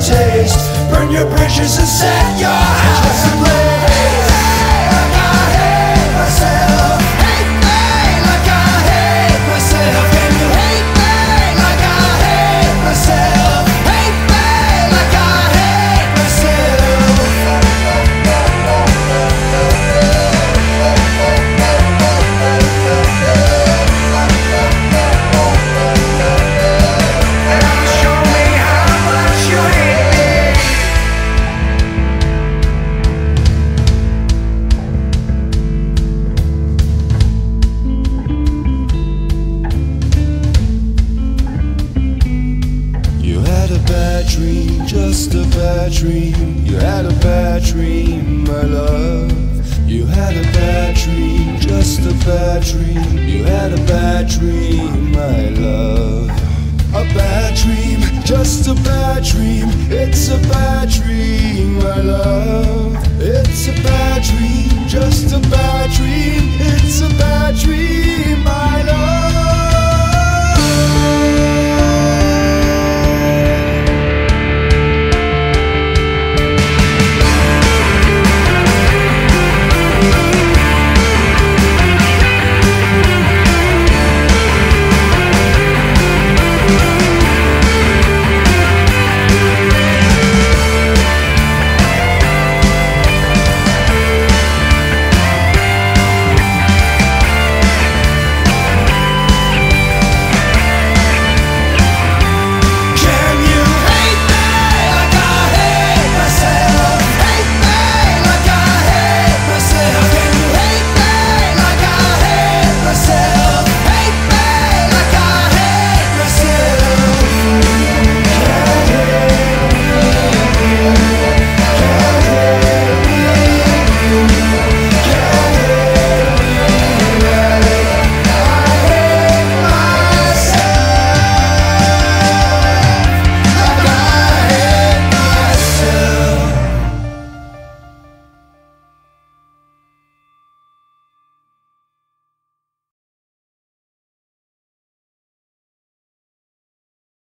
taste. Burn your bridges and set your house ablaze. Just a bad dream. You had a bad dream, my love. You had a bad dream, just a bad dream. You had a bad dream, my love. A bad dream, just a bad dream. It's a bad dream, my love. It's a bad dream, just a bad